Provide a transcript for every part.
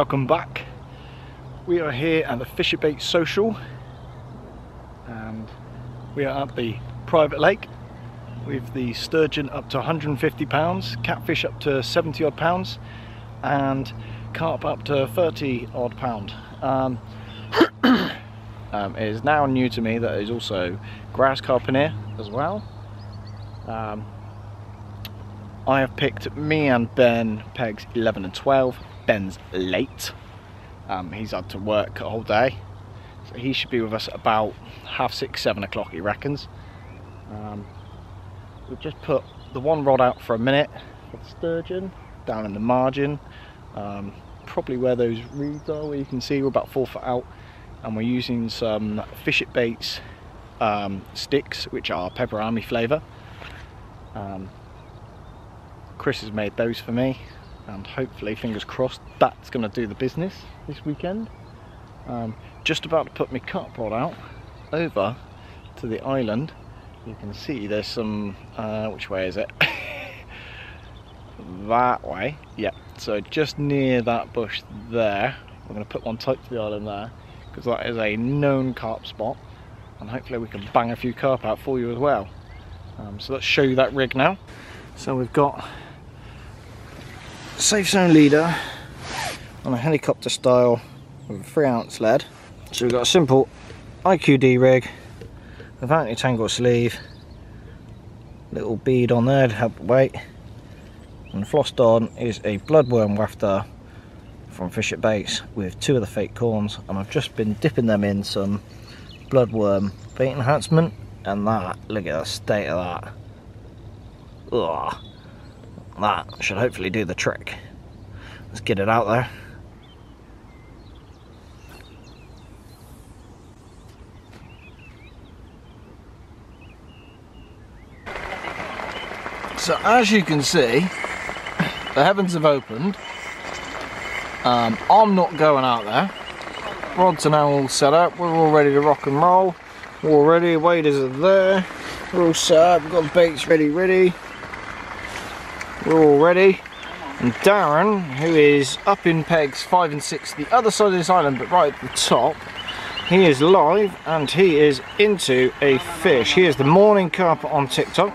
welcome back. We are here at the Fish It Bait Social and we are at the private lake with the sturgeon up to 150 pounds, catfish up to 70 odd pounds and carp up to 30 odd pound. Um, um, it is now new to me that there's also grass carp in here as well. Um, I have picked me and Ben pegs 11 and 12 Ben's late. Um, he's had to work all day. So he should be with us about half six, seven o'clock, he reckons. Um, we've just put the one rod out for a minute the sturgeon down in the margin. Um, probably where those reeds are, where you can see we're about four foot out. And we're using some Fish It Baits um, sticks, which are Peperami flavour. Um, Chris has made those for me and hopefully, fingers crossed, that's going to do the business this weekend. Um, just about to put my carp rod out over to the island. You can see there's some, uh, which way is it? that way, yeah. So just near that bush there, we're going to put one tight to the island there because that is a known carp spot and hopefully we can bang a few carp out for you as well. Um, so let's show you that rig now. So we've got safe zone leader on a helicopter style with a three ounce lead. So we've got a simple IQD rig with anti-tangle sleeve, little bead on there to help the weight, and flossed on is a bloodworm wafter from Fish It Baits with two of the fake corns, and I've just been dipping them in some bloodworm bait enhancement, and that, look at the state of that. Ugh. That should hopefully do the trick. Let's get it out there. So as you can see, the heavens have opened. Um, I'm not going out there. Rods are now all set up. We're all ready to rock and roll. We're all ready. Waders are there. We're all set up. We've got baits ready, ready. We're all ready. And Darren, who is up in pegs 5 and 6, the other side of this island, but right at the top, he is live and he is into a fish. He is the morning carp on TikTok.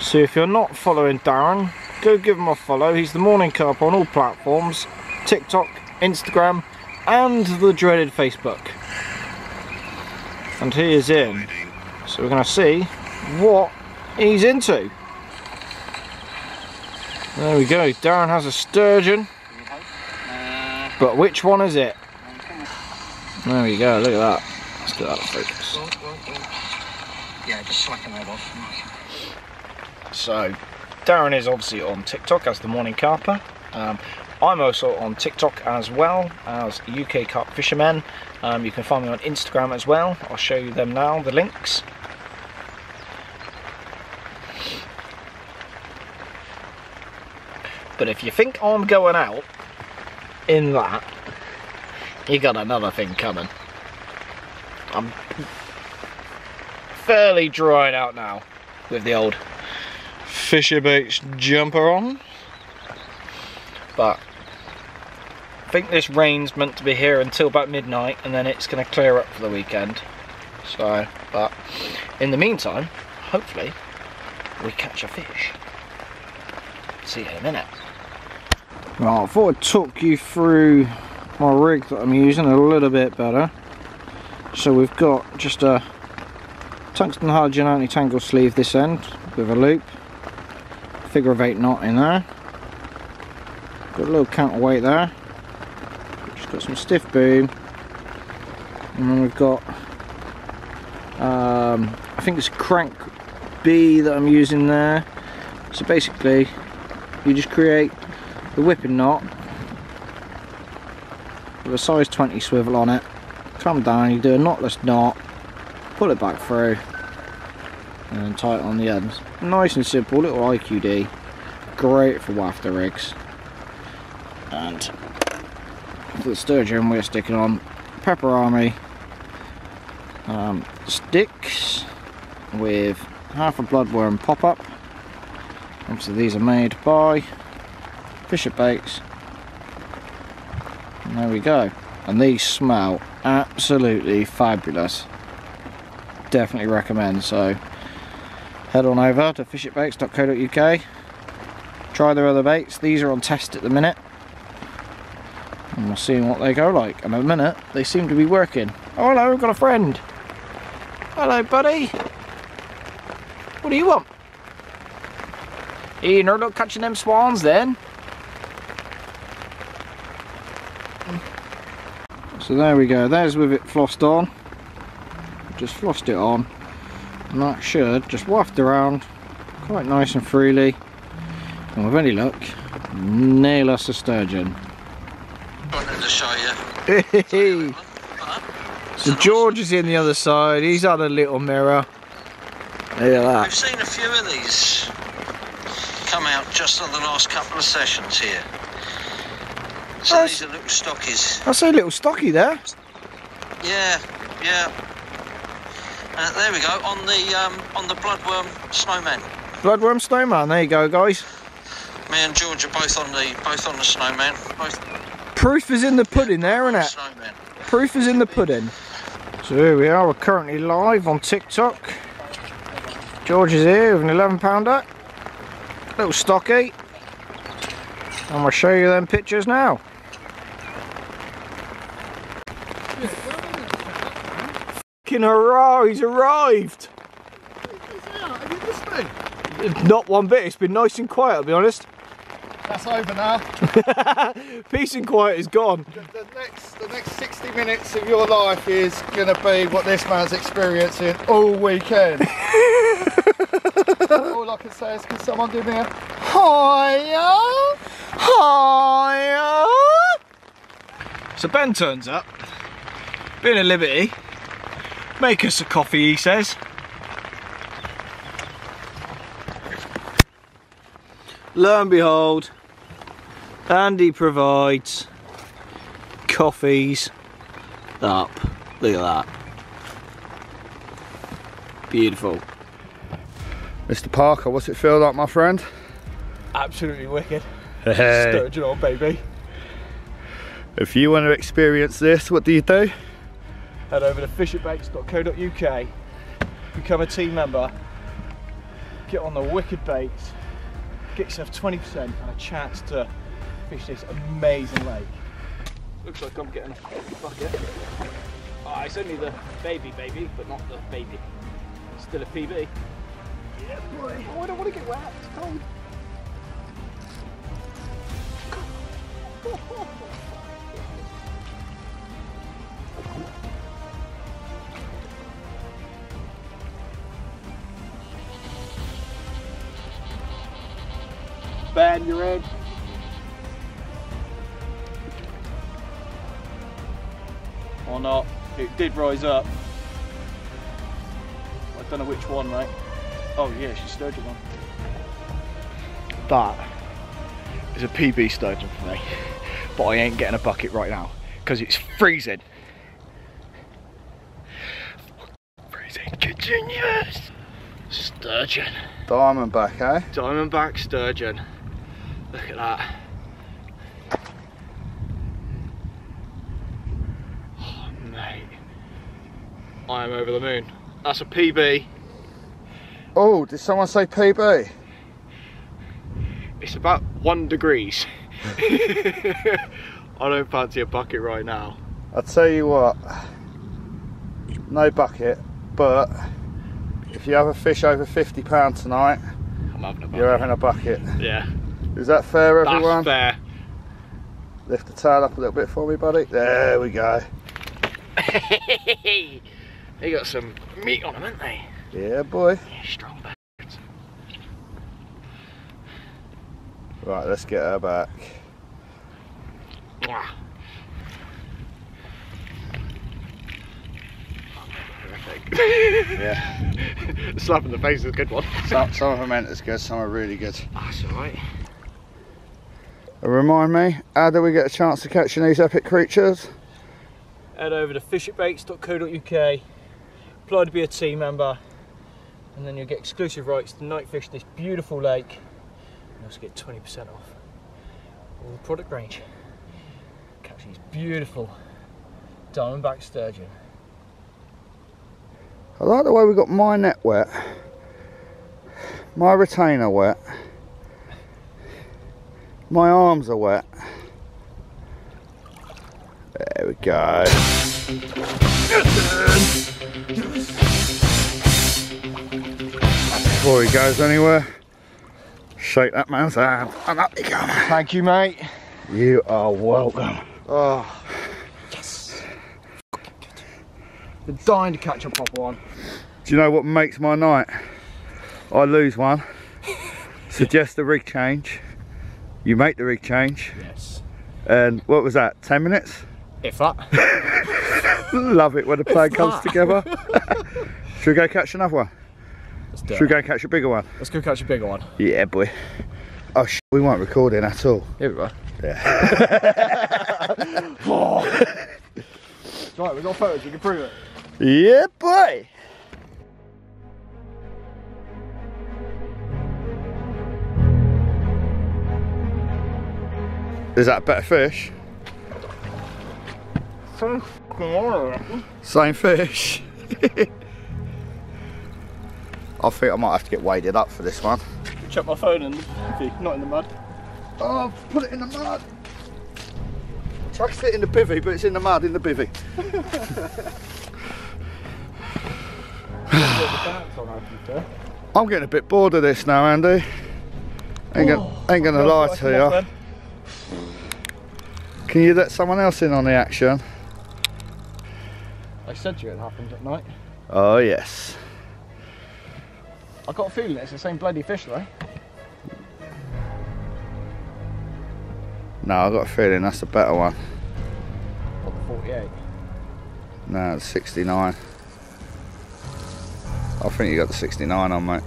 So if you're not following Darren, go give him a follow. He's the morning carp on all platforms, TikTok, Instagram, and the dreaded Facebook. And he is in. So we're going to see what he's into. There we go, Darren has a sturgeon. But which one is it? There we go, look at that. Let's get that focus. Yeah, just slacken that off. So, Darren is obviously on TikTok as the Morning Carper. Um, I'm also on TikTok as well as UK Carp Fishermen. Um, you can find me on Instagram as well. I'll show you them now, the links. But if you think I'm going out in that, you got another thing coming. I'm fairly drying out now with the old Fish It Baits jumper on. But I think this rain's meant to be here until about midnight and then it's going to clear up for the weekend. So, but in the meantime, hopefully we catch a fish. See you in a minute. Right, I thought I'd talk you through my rig that I'm using a little bit better. So we've got just a tungsten halogen anti-tangle sleeve this end with a loop, figure of eight knot in there. Got a little counterweight there. Just got some stiff boom, and then we've got um, I think it's crank B that I'm using there. So basically, you just create the whipping knot with a size 20 swivel on it. Come down, you do a knotless knot, pull it back through, and tie it on the ends. Nice and simple, little IQD. Great for wafter rigs. And for the sturgeon we're sticking on Peperami um, sticks with half a bloodworm pop-up. Obviously these are made by Fish It Baits. And there we go. And these smell absolutely fabulous. Definitely recommend. So head on over to fishitbaits.co.uk. Try their other baits. These are on test at the minute. And we'll see what they go like. And the minute, they seem to be working. Oh hello, we've got a friend. Hello buddy. What do you want? You know not catching them swans then? So there we go, there's with it flossed on. Just flossed it on. And that should just waft around quite nice and freely. And with any luck, nail us a sturgeon. So George is in the other side, he's had a little mirror. Look at that. We've seen a few of these come out just on the last couple of sessions here. So That's- these are little stockies. I say little stocky there. Yeah, yeah. Uh, there we go on the um, on the bloodworm snowman. Bloodworm snowman, there you go guys. Me and George are both on the both on the snowman. Both Proof is in the pudding there, isn't it? snowman. Proof is in the pudding. So here we are, we're currently live on TikTok. George is here with an 11 pounder. Little stocky. And we'll show you them pictures now. Fucking hurrah, he's arrived! Not one bit, it's been nice and quiet, I'll be honest. That's over now. Peace and quiet is gone. The, the next, the next 60 minutes of your life is going to be what this man's experiencing all weekend. all I can say is, can someone do me a hiya? Hiya! So Ben turns up, being a liberty, make us a coffee, he says. Lo and behold, Andy provides coffees up. Look at that. Beautiful. Mr. Parker, what's it feel like, my friend? Absolutely wicked. Hey. Sturgeon on, baby. If you want to experience this, what do you do? Head over to fishitbaits.co.uk, become a team member, get on the wicked baits, get yourself 20% and a chance to fish this amazing lake. Looks like I'm getting a bucket. Oh, it's only the baby baby, but not the baby. Still a PB. Yeah, boy. Oh, I don't want to get wet. It's cold. Ben, you're. Or not. It did rise up. I don't know which one, right? Oh yeah, she's sturgeon one. That is a PB sturgeon for me. But I ain't getting a bucket right now because it's freezing. Freezing kitchen, yes. Sturgeon. Diamondback, eh? Diamondback sturgeon. Look at that. Oh, mate. I am over the moon. That's a PB. Oh, did someone say PB? It's about one degrees. I don't fancy a bucket right now. I'll tell you what. no bucket, but if you have a fish over 50 pounds tonight, I'm having a you're having a bucket. Yeah. Is that fair, everyone? That's fair. Lift the tail up a little bit for me, buddy. There we go. they got some meat on them, haven't they? Yeah, boy. Yeah, strong bastards. Right, let's get her back. Mwah. Yeah. Slap in the face is a good one. Some, some of them meant as good, some are really good. That's alright. Uh, Remind me, how do we get a chance to catching these epic creatures? head over to fishitbaits.co.uk, apply to be a team member, and then you'll get exclusive rights to night fish this beautiful lake. You also get 20% off all the product range. Catch these beautiful diamondback sturgeon. I like the way we got my net wet, my retainer wet, my arms are wet. There we go. Before he goes anywhere, shake that man's hand and up you come. Thank you, mate. You are welcome. Oh. Yes. Been dying to catch a proper one. Do you know what makes my night? I lose one, suggest a rig change, you make the rig change, Yes. and what was that, 10 minutes? If that. Love it when the plan comes together. Should we go catch another one? Let's do Should we go catch a bigger one? Let's go catch a bigger one. Yeah, boy. Oh, sh- we weren't recording at all. Here we go. Right, we've got photos, we can prove it. Yeah, boy. Is that a better fish? So fucking. Same fish. I think I might have to get waded up for this one. Check my phone and not in the mud. Oh, put it in the mud. Chucked it in the bivvy, but it's in the mud in the bivvy. I'm getting a bit bored of this now, Andy. Ain't, gonna, ain't gonna oh, lie to you. Can you let someone else in on the action? I said to you it happens at night. Oh yes. I got a feeling it's the same bloody fish though. No, I got a feeling that's a better one. What, the 48? No, it's 69. I think you got the 69 on, mate.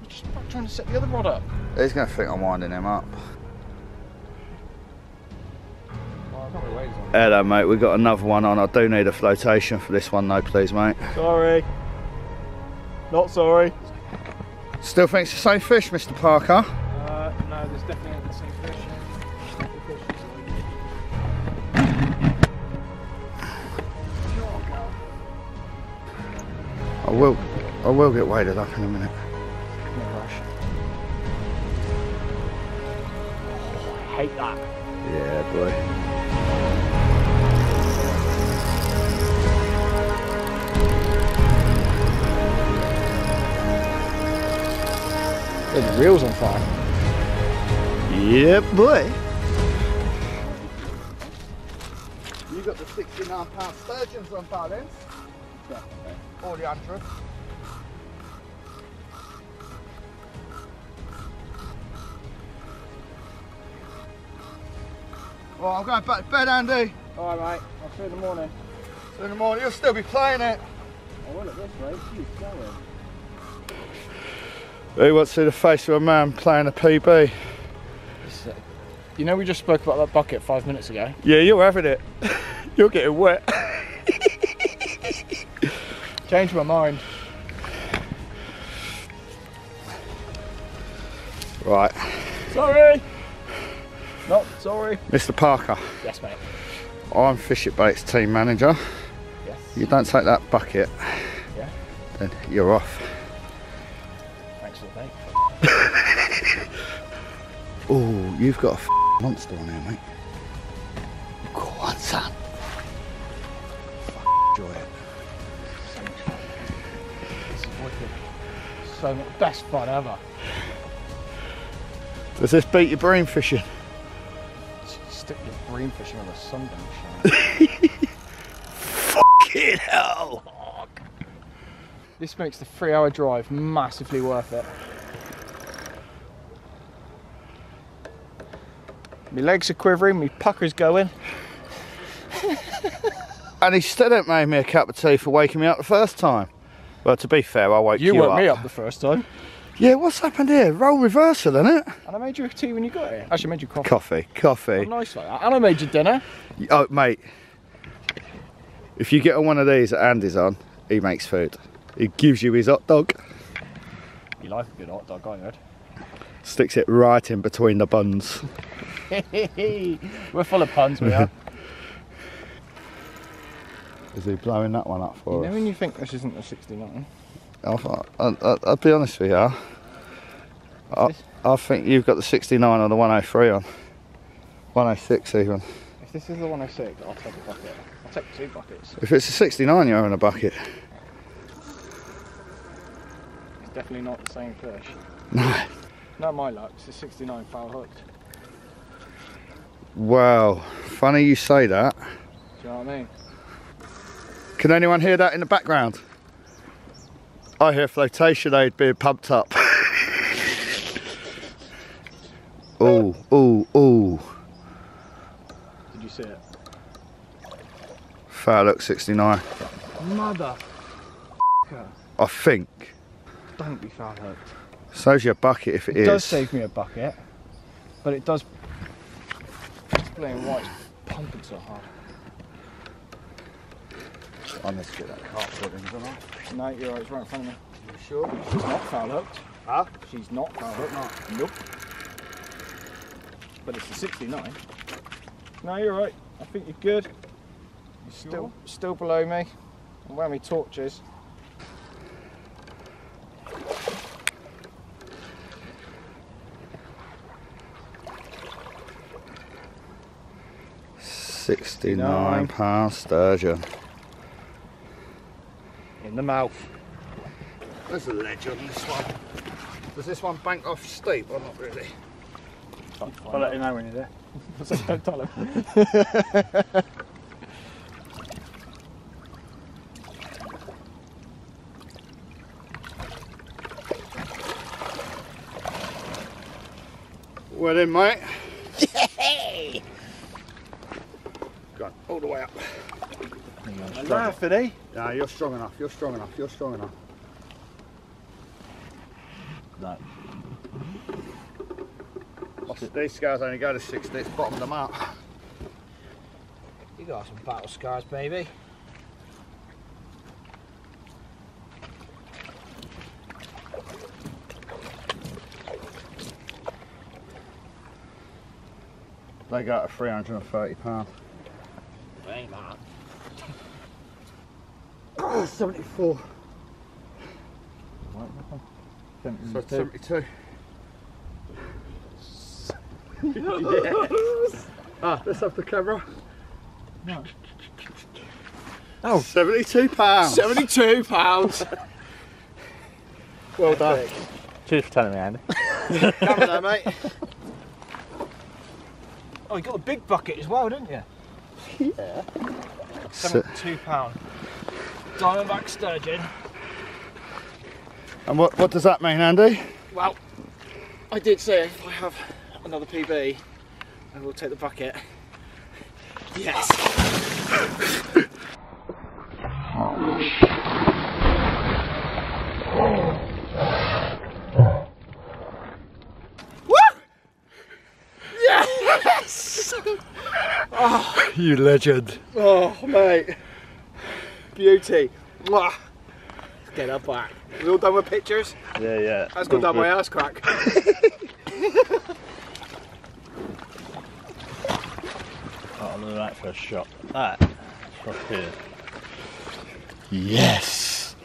I'm just trying to set the other rod up. He's gonna think I'm winding him up. Hello, mate. We've got another one on. I do need a flotation for this one, though, please, mate. Sorry. Not sorry. Still thinks the same fish, Mr. Parker. Uh, no, there's definitely the same fish. I will. I will get waded up in a minute. No rush. I hate that. Yeah, boy. The reel's on fire. Yep, boy. You got the 69 pound sturgeons on balance. Or the 100. Well, I'm going back to bed, Andy. Alright, mate. I'll see you in the morning. So in the morning, you'll still be playing it. I will at this rate. Keep going. Who wants to see the face of a man playing a PB? You know we just spoke about that bucket five minutes ago? Yeah, you're having it. you're getting wet. Changed my mind. Right, Sorry! Not sorry. Mr. Parker, Yes, mate. I'm Fish It Baits team manager. Yes. You don't take that bucket, Yeah. then you're off. Oh, you've got a monster on here, mate. Go on, son. enjoy it. Wicked. So much best fun ever. Does this beat your bream fishing? Stick your bream fishing on a Fuck Fucking hell! This makes the three hour drive massively worth it. My legs are quivering, my pucker's going. And he still didn't make me a cup of tea for waking me up the first time. Well, to be fair, I woke you, up. You woke up. me up the first time. Yeah, what's happened here? Role reversal, isn't it? And I made you a tea when you got here. Actually, I made you coffee. Coffee, coffee. Oh, nice like that. And I made you dinner. Oh, mate. If you get on one of these that Andy's on, he makes food. He gives you his hot dog, You like a good hot dog, I heard. sticks it right in between the buns. We're full of puns, we are. Is he blowing that one up you for know us? when you think this isn't a 69? I'll, I'll, I'll be honest with you. I, I think you've got the 69 or the 103 on. 106 even. If this is the 106, I'll take a bucket. I'll take two buckets. If it's a 69, you're having a bucket. It's definitely not the same fish. No. Not my luck, it's a 69 foul hooked. Wow. Funny you say that. Do you know what I mean? Can anyone hear that in the background? I hear flotation aid being pumped up. oh, oh, oh. Did you see it? Fair look 69. Mother. I think. Don't be foul hooked. Saves you a bucket if It it is. does save me a bucket, but it does. Playing why pumping so hard. I must get that cart pudding, don't I? No, you're right, it's right in front of me. You sure? She's not foul hooked. Huh? She's not foul hooked. No. Nope. But it's a 69. No, you're right. I think you're good. You're still, sure? still below me. And my torches. 69 pound sturgeon. In the mouth. There's a ledge on this one. Does this one bank off steep or not really? I'll let you know when you're there. Don't tell him. well then mate, all the way up. I'm laughing, eh? No, you're strong enough. You're strong enough. You're strong enough. No. These scars only go to 60. It's bottomed them out. You got some battle scars, baby. They go to 330 pound. Ain't that. Oh, 74. So 72. Ah, let's have the camera. Oh. 72 pounds. 72 pounds. Well done. Cheers for telling me, Andy. Camera there, mate. Oh, you got a big bucket as well, didn't you? Yeah. 72 pound. Diamondback sturgeon. and what, what does that mean, Andy? Well, I did say if I have another PB, I will take the bucket. Yes. You legend. Oh, mate. Beauty. Mwah. Let's get that back. We all done with pictures? Yeah, yeah. That's gone down my ass crack. Oh, look at that first shot. That. Across here. Yes.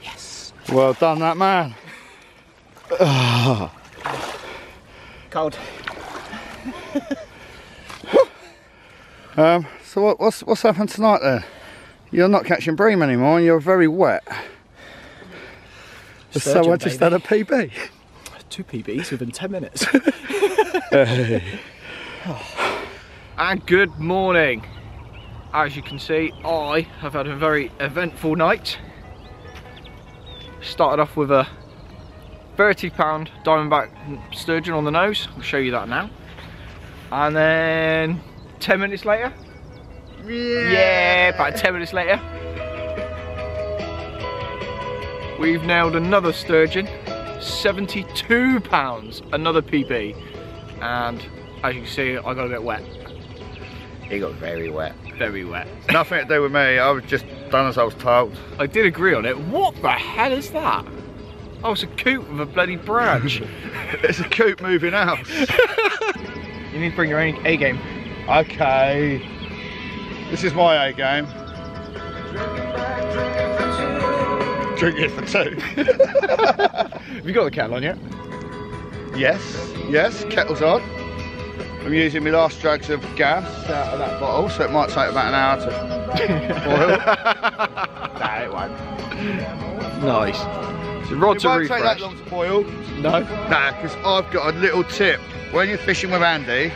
Yes. Well done, that man. Cold. Um, so what, what's what's happened tonight then? You're not catching bream anymore and you're very wet. so Sturgeon, I just had a PB. Two PBs within 10 minutes. and good morning. As you can see, I have had a very eventful night. Started off with a 30 pound diamondback sturgeon on the nose. I'll show you that now. And then 10 minutes later, yeah, about 10 minutes later, we've nailed another sturgeon. 72 pounds, another PB. And as you can see, I got a bit wet. It got very wet, very wet. Nothing to do with me. I was just done as I was told. I did agree on it. What the hell is that? Oh, it's a coot with a bloody branch. It's a coop moving out. you need to bring your own A game. okay. This is my A game. Drink it for two. Have you got the kettle on yet? yes, yes, kettle's on. I'm using my last drugs of gas out of that bottle, so it might take about an hour to boil. nah, it won't. Nice. So rod It to won't take that long to boil. No. Nah, because I've got a little tip. When you're fishing with Andy,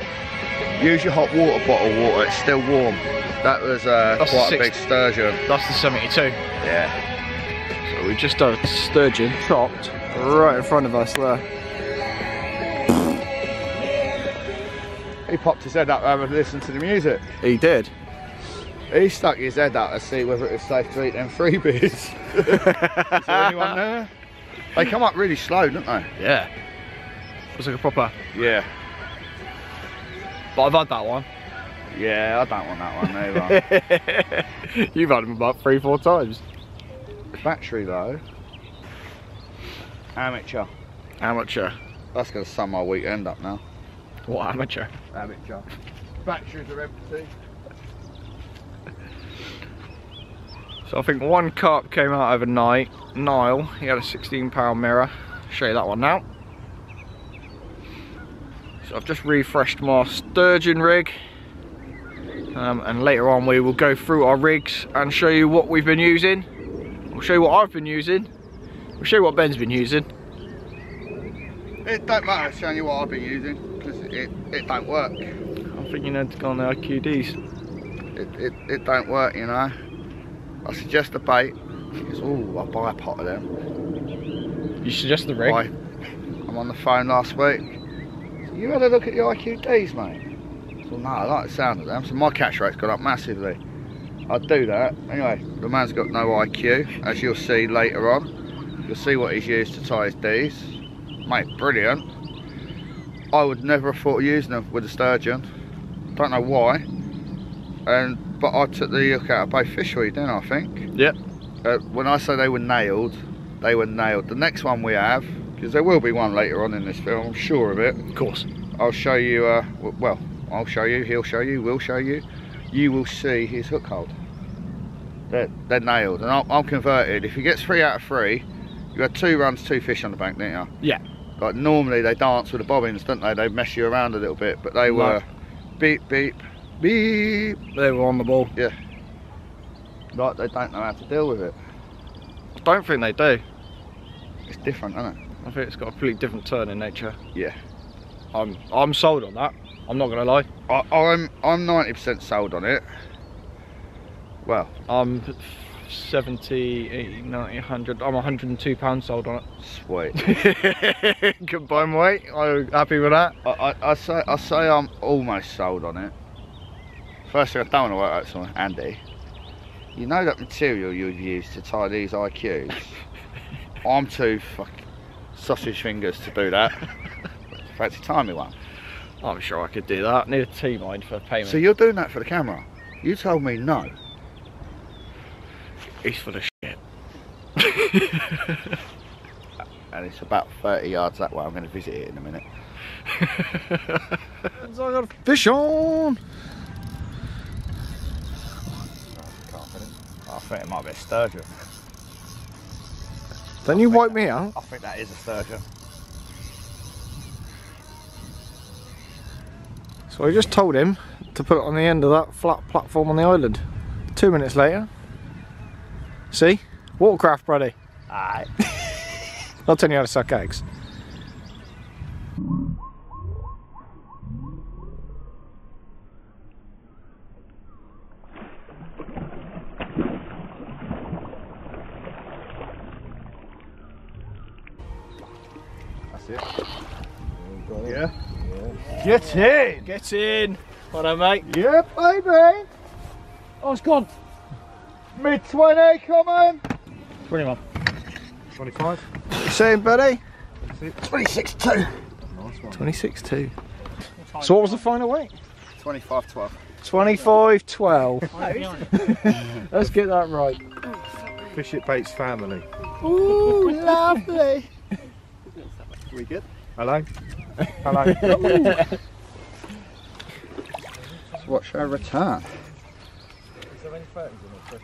use your hot water bottle water. It's still warm. That was uh, quite a big sturgeon. That's the 72. Yeah. So we've just done a sturgeon chopped right in front of us there. He popped his head up having listened to the music. He did. He stuck his head out to see whether it was safe to eat them freebies. Is there anyone there? They come up really slow, don't they? Yeah. Looks like a proper. Yeah. But I've had that one. Yeah, I don't want that one either. You've had them about three, four times. Battery though. Amateur. Amateur. That's going to sum my weekend up now. What amateur? Amateur. Batteries are empty. So I think one carp came out overnight. Nile, he had a 16 pound mirror. Show you that one now. So I've just refreshed my sturgeon rig. Um, and later on we will go through our rigs and show you what we've been using. We'll show you what I've been using. We'll show you what Ben's been using. It don't matter showing you what I've been using because it, it don't work. I think you need to go on the IQDs. It, it, it don't work, you know. I suggest a bait. Oh, I'll buy a pot of them. You suggest the rig? Why? I'm on the phone last week. So you had a look at your IQDs, mate. So no, I like the sound of them. So my catch rate's gone up massively. I'd do that. Anyway, the man's got no IQ, as you'll see later on. You'll see what he's used to tie his D's. Mate, brilliant. I would never have thought of using them with a sturgeon. Don't know why. And but I took the hook out of both fishery, didn't I, I think? Yep. Uh, when I say they were nailed, they were nailed. The next one we have, because there will be one later on in this film, I'm sure of it. Of course. I'll show you, uh, w- well, I'll show you, he'll show you, we'll show you. You will see his hook hold. They're, they're nailed, and I'm, I'm converted. If he gets three out of three, you had two runs, two fish on the bank, didn't you? Yeah. Like normally they dance with the bobbins, don't they? They mess you around a little bit, but they were beep, beep, beep. They were on the ball. Yeah. Like they don't know how to deal with it. I don't think they do. It's different, isn't it? I think it's got a completely different turn in nature. Yeah. I'm I'm sold on that. I'm not gonna lie. I, I'm I'm 90% sold on it. Well, I'm 70, 80, 90, 100. I'm 102 pounds sold on it. sweet. Combined weight. I'm happy with that. I, I, I say I say I'm almost sold on it. First thing I don't want to work out something, Andy. You know that material you've used to tie these IQs. I'm too fucking sausage fingers to do that. Fancy tie me one. I'm sure I could do that. I Need a T mind for payment. So you're doing that for the camera. You told me no. it's for the shit. And it's about 30 yards that way. I'm going to visit it in a minute. so I got a fish on. Think it might be a sturgeon. Then you wipe me out. I think that is a sturgeon. So I just told him to put it on the end of that flat platform on the island. Two minutes later. See? Watercraft, buddy. Aye. I'll tell you how to suck eggs. Get in! Get in. Well done, mate. Yeah, baby! Oh, it's gone. Mid 20 come coming! 21. 25. You saying, buddy? 26 2. Nice one. 26 2. So what was the final weight? 25 12. 25 12. Let's get that right. Fish it baits family. Ooh, lovely. We good? Hello? Hello? Watch our return. Is there any photos in it?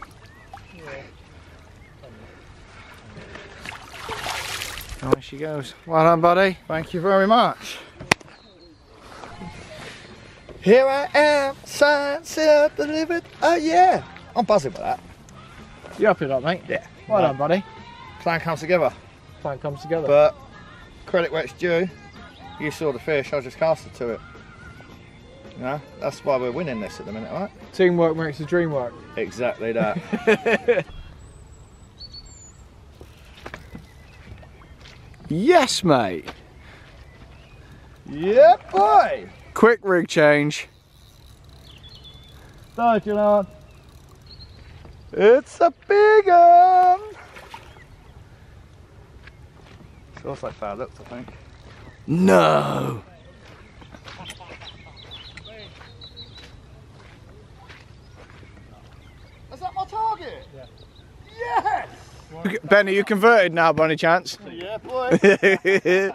There she goes. Well done, buddy. Thank you very much. Here I am, signed, sealed, delivered. Oh yeah. I'm buzzing with that. You happy with that, mate? Yeah. Well done, buddy. Plan comes together. Plan comes together. But credit where it's due. You saw the fish, I just cast it to it. You know, that's why we're winning this at the minute, right? Teamwork makes the dream work. Exactly that. Yes, mate. yeah, boy. Quick rig change. Start you on. It's a big one. It's also foul looks, I think. No. Is that my target? Yeah. Yes! Benny, you converted now, by any chance? Yeah, boy.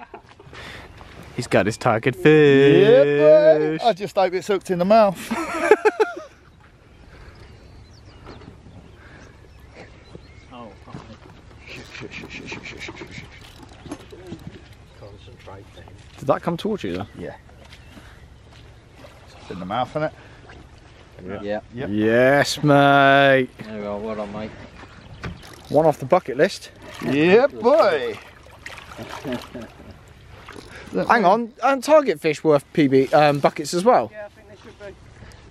He's got his target fish. yeah, fish. boy. I just hope it's hooked in the mouth. Oh, concentrate then. Did that come towards you? Though? Yeah. It's in the mouth, isn't it? Yeah, Yep. Yes, mate. there we are. Well done, mate. One off the bucket list. Yeah, boy. Hang on, and target fish worth PB um, buckets as well.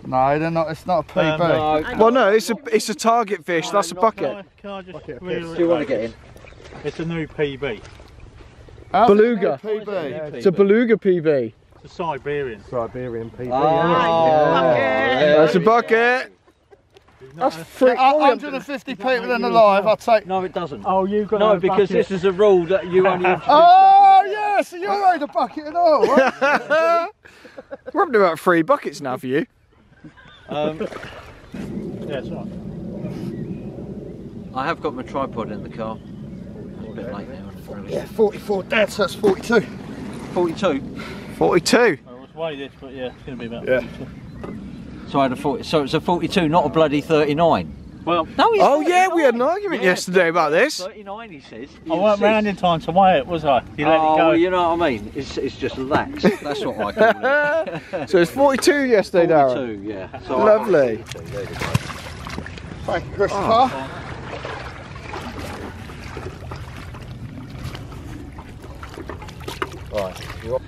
No, they're not. It's not a PB. No, Well, no, it's a it's a target fish. That's a Can bucket. I, can I just Bucket really do you want to get in? It's a new PB. How's Beluga. it no PB. It's a beluga PB. It's a Siberian. Siberian PB. Oh, That's a bucket. That's free. A 150 people in the live. I'll take. No, it doesn't. Oh, you've got No, because this is a rule that you only. Oh yeah, so you're owed a bucket and all. Right? We're up to about three buckets now for you. Um, Yeah, it's all right. I have got my tripod in the car. It's a bit late now. Isn't it, yeah, 44 dead, so that's 42. 42. 42. I was weigh this, but yeah, it's going to be about Yeah. 42. So I had a 40. So it's a 42, not a bloody 39. Well, No, it's Oh yeah, we had an argument Yeah, yesterday about this. 39, he says. He I weren't round in time to weigh it, was I? You let oh, it go. well, you know what I mean? It's, it's just lax. That's what I call it. So it's 42 yesterday, Darren. 42, yeah. So Lovely. 42, there you Christopher. Thank you,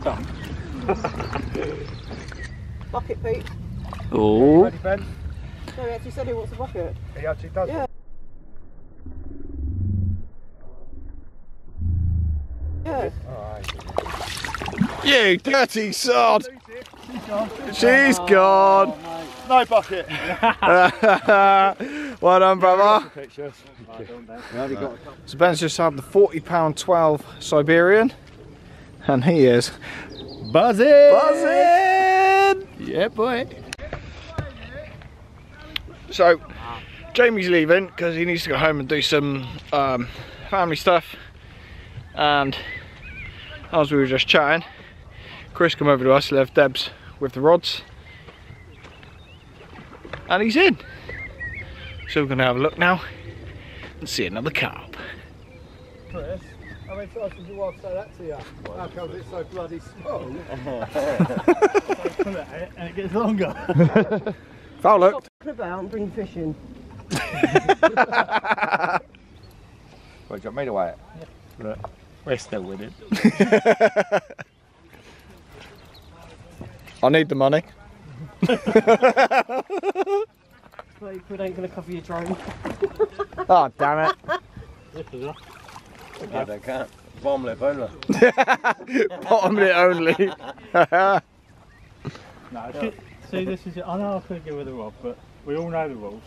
Christopher. Bucket, Pete. Oh. No, he actually said he wants a bucket. He actually does. Yeah. Yeah. You dirty sod. She's gone. Oh, no bucket. well done, brother. Pictures. So Ben's just had the 40 pound 12 Siberian, and he is Buzzing. buzzing. Yeah, boy. So Jamie's leaving because he needs to go home and do some um, family stuff. And as we were just chatting, Chris come over to us, left Debs with the rods, and he's in. So we're gonna have a look now and see another carp. Chris, How many times did your wife say that to you? How comes it's so bloody small? and it gets longer. Foul look. Put about and bring fish in. What, do you want me to weigh it? We're still winning. I need the money. Thirty quid ain't gonna cover your drone. Oh, damn it. I don't care. Bomb lip only. Bottom it only. No, see, see, this is it. I know I could go with the rod, but we all know the rules.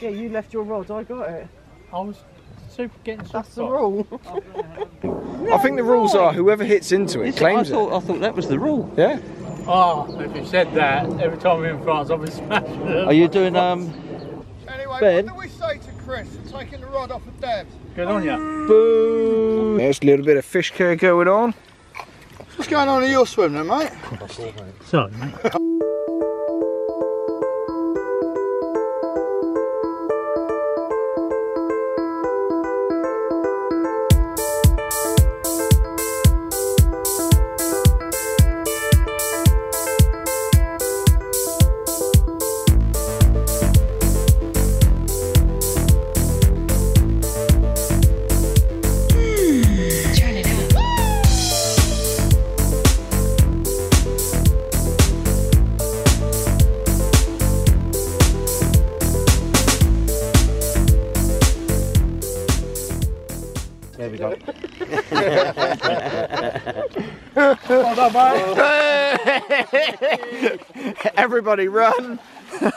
Yeah, you left your rod, I got it. I was super getting That's the rule. I think the rules are whoever hits into it I claims it. I thought that was the rule. Yeah. Oh, if you said that, every time we're in France, I'll be smashing them. Are you doing um? Anyway, Ben? what do we say to Chris for taking the rod off of Debs? Good on you. Boom. There's a little bit of fish care going on. What's going on in your swim then, mate? Sorry, mate. Everybody run. Sweet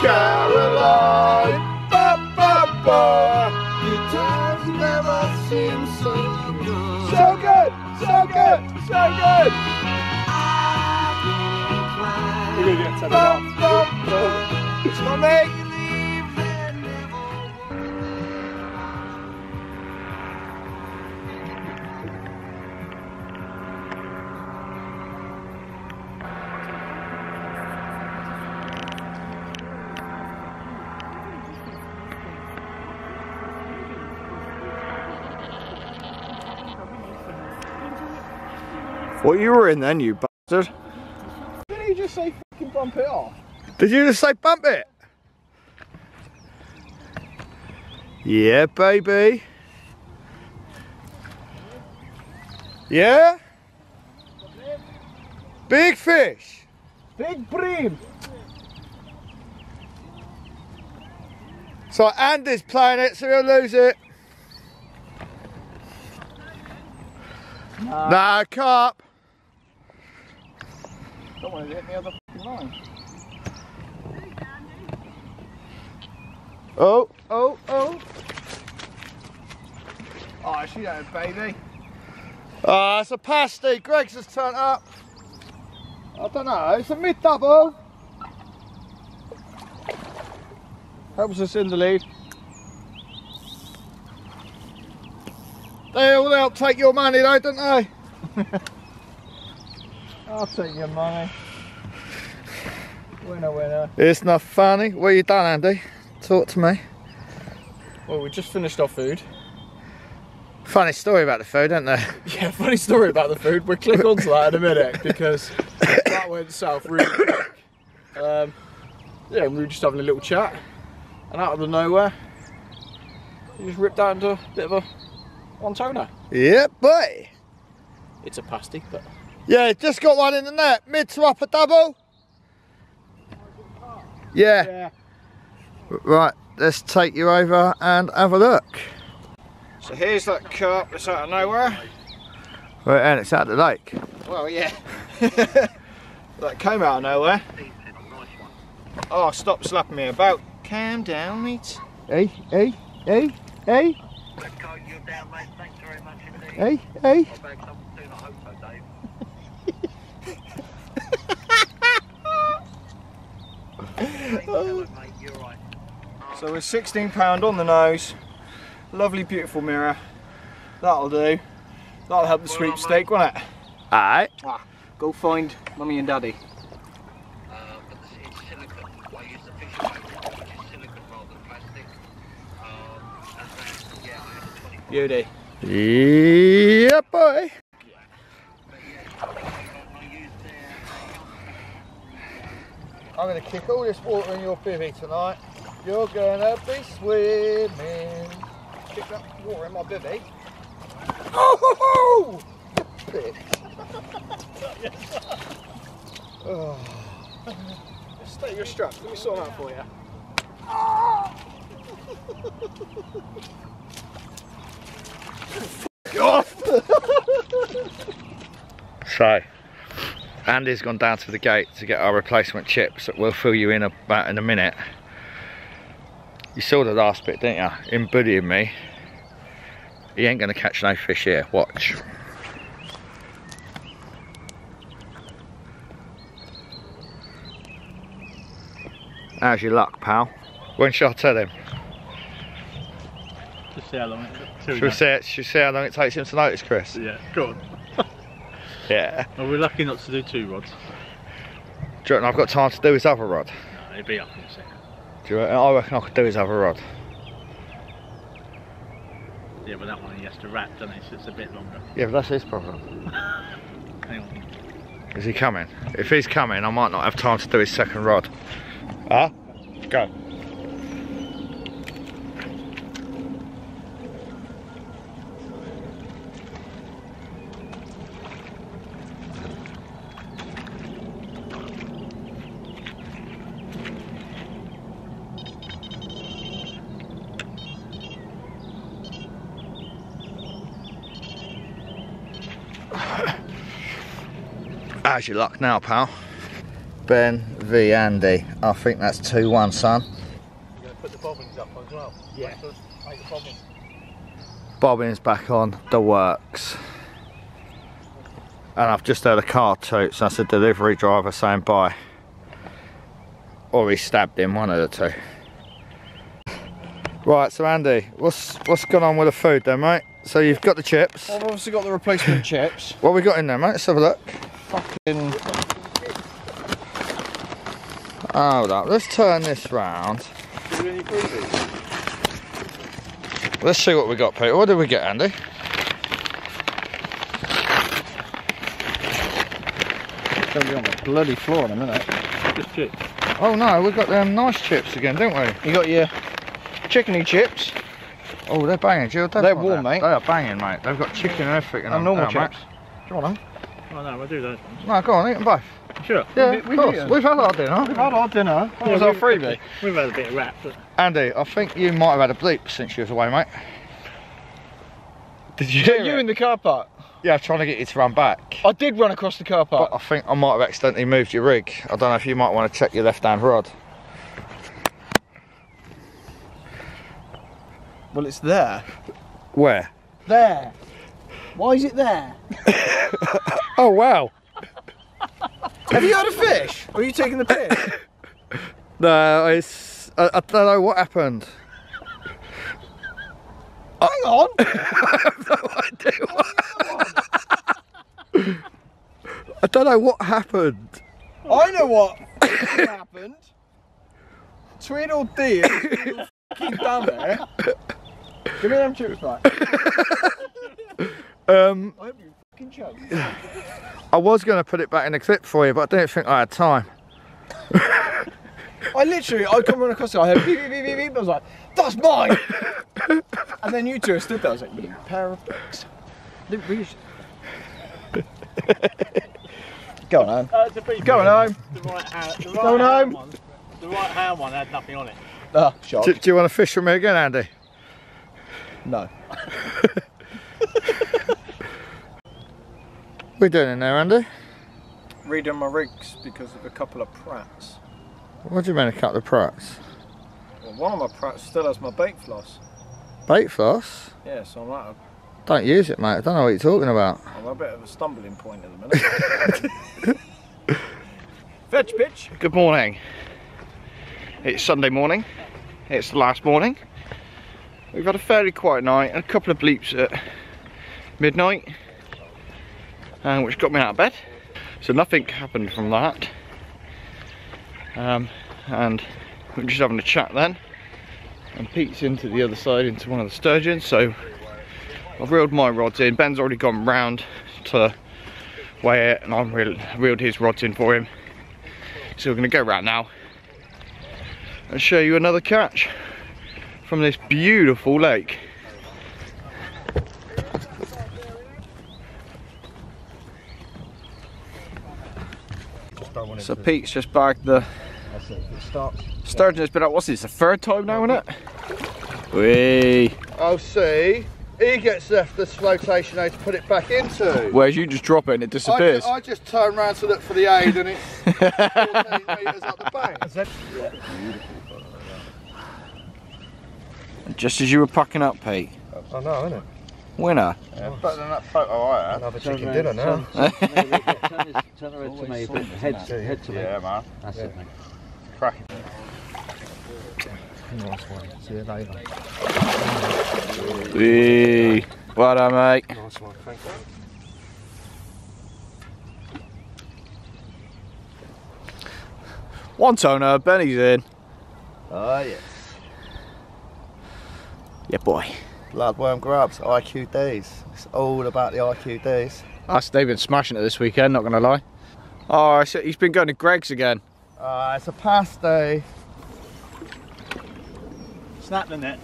Caroline. Ba, ba, ba. Your times never seem so good. So good, so good, so good. You're gonna get to the It's not me. What you were in then, you bastard? Didn't he just say fucking bump it off? Did you just say bump it? Yeah, baby. Yeah? Big fish. Big bream. So Andy's playing it, so he'll lose it. Nah, carp. Don't want to hit the fucking line. Oh, oh, oh. Oh, she don't, baby. Ah, it's a pasty. Greggs just turned up. I don't know. It's a mid double. Helps us in the lead. They all help take your money though, don't they? I'll take your money. Winner, winner. It's not funny. What you done, Andy? Talk to me. Well, we just finished our food. Funny story about the food, isn't there? Yeah, funny story about the food. We'll click onto that in a minute because that went south really quick. Um, yeah, we were just having a little chat, and out of the nowhere, he just ripped out into a bit of a one toner. Yeah, boy. It's a pasty, but Yeah, just got one in the net. Mid to upper double. Yeah. Right, let's take you over and have a look. So here's that carp that's out of nowhere. Right, and it's out of the lake. Well, yeah. that came out of nowhere. Oh, stop slapping me about. Calm down, mate. Hey, hey, hey, hey, hey, hey. So we're 16 pound on the nose. Lovely, beautiful mirror. That'll do. That'll help the sweepstake, won't it? Alright. Ah, Go find mummy and daddy. Uh, but this, it's silicone. I use the fishing boat, which is silicone rather than plastic. Um, and then, yeah, I have a 20 Beauty. Yeah, boy. I'm going to kick all this water in your bivvy tonight. You're going to be swimming. Kick that water in my bivvy. Oh! Bitch. oh. Stay your straps. Let me sort that for you. So, Andy's gone down to the gate to get our replacement chips that we'll fill you in about in a minute. You saw the last bit, didn't you? Him bullying me. He ain't gonna catch no fish here, watch. How's your luck, pal? When shall I tell him? Just see how long it till Should we see, should we see how long it takes him to notice, Chris? Yeah, go on. Yeah. Well, we're lucky not to do two rods. Do you reckon I've got time to do his other rod? No, he'll be up in a second. Do you reckon, I reckon I could do his other rod. Yeah, but that one he has to wrap, doesn't he? So it's a bit longer. Yeah, but that's his problem. Hang on. Is he coming? If he's coming, I might not have time to do his second rod. Huh? Go. How's your luck now, pal? Ben v Andy. I think that's 2 1, son. You're going to put the bobbins up as well? Yeah. Make the bobbins. Bobbins back on the works. And I've just heard a car toot, so that's a delivery driver saying bye. Or he stabbed him, one of the two. Right, so Andy, what's what's going on with the food then, mate? So you've got the chips. I've obviously got the replacement chips. What we got in there, mate? Let's have a look. Fucking Hold up, let's turn this round. Let's see what we got, Peter. What did we get, Andy? gonna be on the bloody floor in a minute. Just chips. Oh no, we've got them nice chips again, don't we? You got your chickeny chips Oh, they're banging, Jill. don't They're warm, that. mate. They are banging, mate. They've got chicken and everything. in and them. normal Hang on, chips. Do you want them? Oh no, we'll do those ones. No, go on, eat them both. Sure. Yeah, We- of we've course. We've had our dinner. We've had our dinner. That Yeah, was our freebie. We've had a bit of wrap, but Andy, I think you might have had a bleep since you was away, mate. Did you So hear you it? in the car park? Yeah, I was trying to get you to run back. I did run across the car park. But I think I might have accidentally moved your rig. I don't know if you might want to check your left-hand rod. Well, it's there. Where? There. Why is it there? Oh, wow. Have you had a fish? Or are you taking the piss? No, it's... I, I don't know what happened. Hang on. I don't know what happened. I know what happened. Tweedledee, you fucking damn it. Give me them chips back. Um, I hope you fucking choke. I was going to put it back in the clip for you, but I didn't think I had time. I literally, I come run across it, I heard beep, beep, beep, beep, beep, I was like, that's mine! and then you two stood there, I was like, you pair of dicks. Didn't Go on, Anne. uh, to be Going fair, home. The right hand, the right Going hand home. One, the right hand one had nothing on it. Ah, shot. Do, do you want to fish with me again, Andy? No. What are doing in there, Andy? Reading my rigs because of a couple of prats. What do you mean a couple of prats? Well, one of my prats still has my bait floss. Bait floss? Yeah, so I'm at a, Don't use it, mate. I don't know what you're talking about. I'm a bit of a stumbling point at the minute. Fetch pitch. Good morning. It's Sunday morning. It's the last morning. We've had a fairly quiet night and a couple of bleeps at midnight, uh, which got me out of bed. So nothing happened from that. Um, and we're just having a chat then. And Pete's into the other side, into one of the sturgeons. So I've reeled my rods in. Ben's already gone round to weigh it, and I've reeled, reeled his rods in for him. So we're going to go round now and show you another catch from this beautiful lake. So Pete's just bagged the sturgeon. It's been out. What's this? The third time now, isn't it? Wee. Oh, see, he gets left this flotation aid to put it back into. Whereas you just drop it and it I, disappears. ju- I just turn round to look for the aid and it's 14 metres up the bank. Just as you were packing up, Pete. I know, isn't it? Winner. Yeah, better than that photo I had. Another chicken dinner now. Turn, this, turn her head to me, a bit, head, head to me. Yeah, man. That's it, mate. Cracking. Nice one. See you later. Wee. Well done, mate. Nice one, thank you. One toner, Benny's in. Oh, yes. Yeah, boy. Bloodworm grubs, IQDs. It's all about the IQDs. Us, they've been smashing it this weekend, not gonna lie. Oh, I see- he's been going to Greggs again. Uh, it's a past day. Snap the net.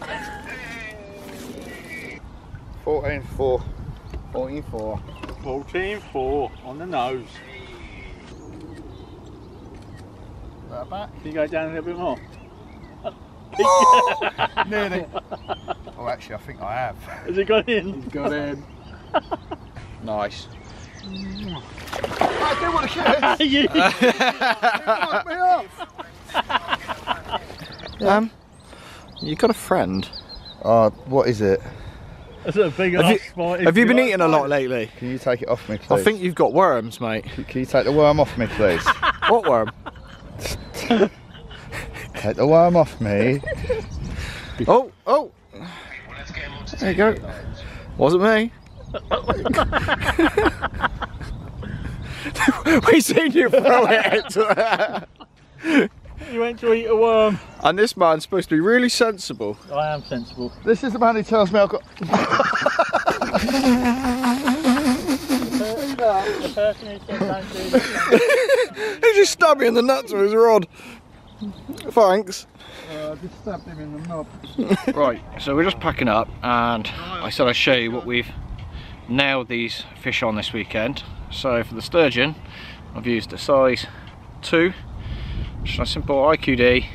14 4. 14 4. 14 4 on the nose. That back? Can you go down a little bit more? Nearly. Oh, actually, I think I have. Has it got in? Got in. Nice. I do want to kiss. you, Knock me off. Um, you got a friend. Oh, what is it? that's a big Have ass you- spot. Have you been eating a lot lately? Can you take it off me, please? I think you've got worms, mate. Can you take the worm off me, please? What worm? take the worm off me. Oh, oh. There you go. Wasn't me. we seen you throw it. You went to eat a worm. And this man's supposed to be really sensible. I am sensible. This is the man who tells me I've got. The person who said don't do this. He just stabbed me in the nuts with his rod. Thanks. Uh, just stabbed him in the knob. Right, so we're just packing up and I said I'd show you what we've nailed these fish on this weekend. So for the sturgeon, I've used a size 2, just a simple IQD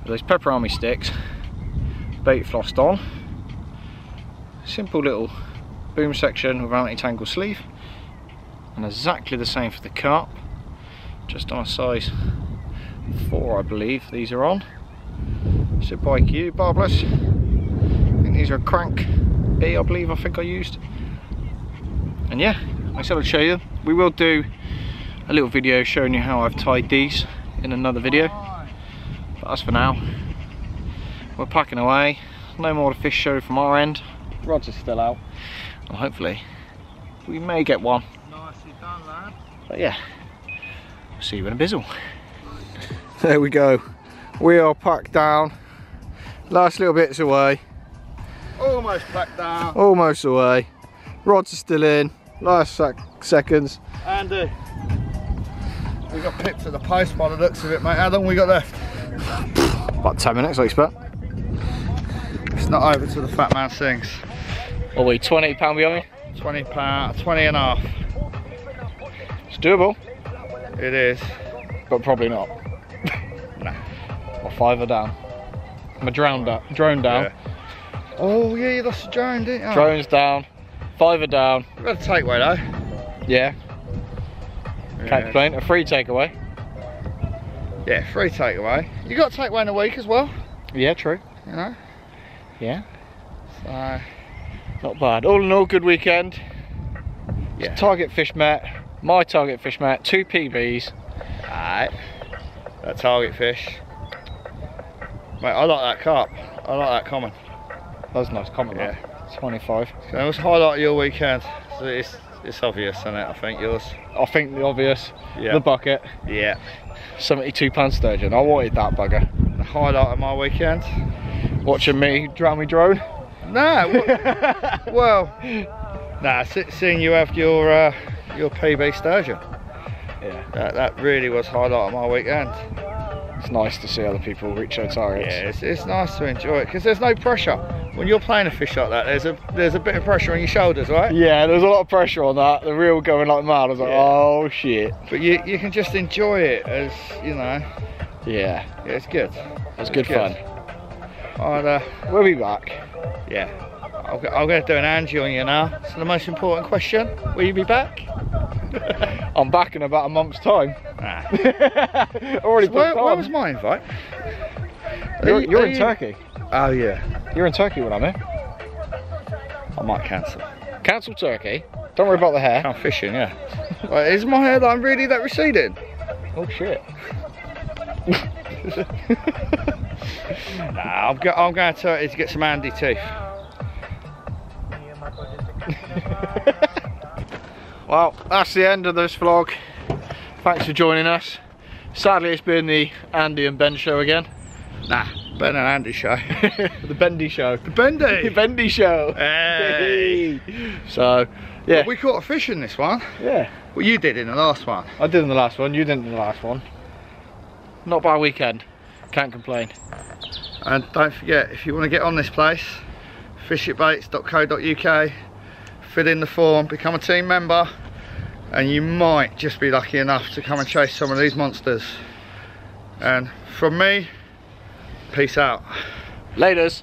with those Peperami sticks, bait flossed on, simple little boom section with an anti-tangle sleeve, and exactly the same for the carp, just on a size 4 I believe these are on. Simple IQ, barbless. I think these are a Krank B, I believe, I think I used. And yeah, I said I'd show you. We will do a little video showing you how I've tied these in another video. But as for now, we're packing away. No more to fish show from our end. Rods are still out. Well, hopefully, we may get one. Nicely done, lad. But yeah, see you in a bizzle. There we go. We are packed down. Last little bits away. Almost packed down. Almost away. Rods are still in. Last sec seconds. Andy, We got pipped at the post by the looks of it, mate. How long we got left? About 10 minutes, I expect. It's not over till the fat man sings. Are we 20 pound behind? 20 pound, 20 and a half. It's doable, It is. but probably not. Nah. Or five are down. I'm a drone down. Drone down. Oh yeah, you lost the drone, didn't you? Drone's down. Five are down. We've got a takeaway though. Yeah, can't Yeah. complain. A free takeaway. Yeah, free takeaway. You got takeaway in a week as well, Yeah, true. you know. Yeah, So not bad. All in all, good weekend. Yeah. Target fish met. My target fish met. Two PBs. Alright. That target fish. Mate, I like that carp. I like that common. That was a nice comment. Yeah. Yeah. 25. So what's the highlight of your weekend? So it's It's obvious, isn't it? I think yours. I think the obvious, Yeah. the bucket, Yeah. 72 pound sturgeon. I wanted that bugger. The highlight of my weekend. Watching me drown me drone. No. w- well. Nah. se- Seeing you have your uh, your PB sturgeon. Yeah. That that really was highlight of my weekend. It's nice to see other people reach their targets. Yeah, it's, it's nice to enjoy it because there's no pressure when you're playing a fish like that. There's a there's a bit of pressure on your shoulders, right? Yeah, there's a lot of pressure on that. The reel going like mad. I was like, Yeah. oh shit. But you you can just enjoy it as you know. Yeah, Yeah, it's good. it It's good, fun. I'll, uh, We'll be back. yeah. I'm going to do an Angie on you now. So the most important question: Will you be back? I'm back in about a month's time. Already where, booked where was my invite? You're, you- you're in you- Turkey. Oh yeah. You're in Turkey when I'm here. I might cancel. Cancel Turkey. Don't worry about the hair. I'm fishing, yeah. Right, is my hairline really that receding? Oh shit. Nah, I'm, go- I'm going to Turkey to get some Andy teeth. Well, that's the end of this vlog. Thanks for joining us. Sadly, it's been the Andy and Ben show again. Nah, Ben and Andy show. the Bendy show. the Bendy. The Bendy show. Hey. So, yeah, We caught a fish in this one. yeah. Well, you did in the last one. I did in the last one. You didn't in the last one. Not bad weekend. Can't complain. And don't forget, if you want to get on this place, fishitbaits.co.uk, fill in the form, become a team member, and you might just be lucky enough to come and chase some of these monsters. And from me, peace out. Laters.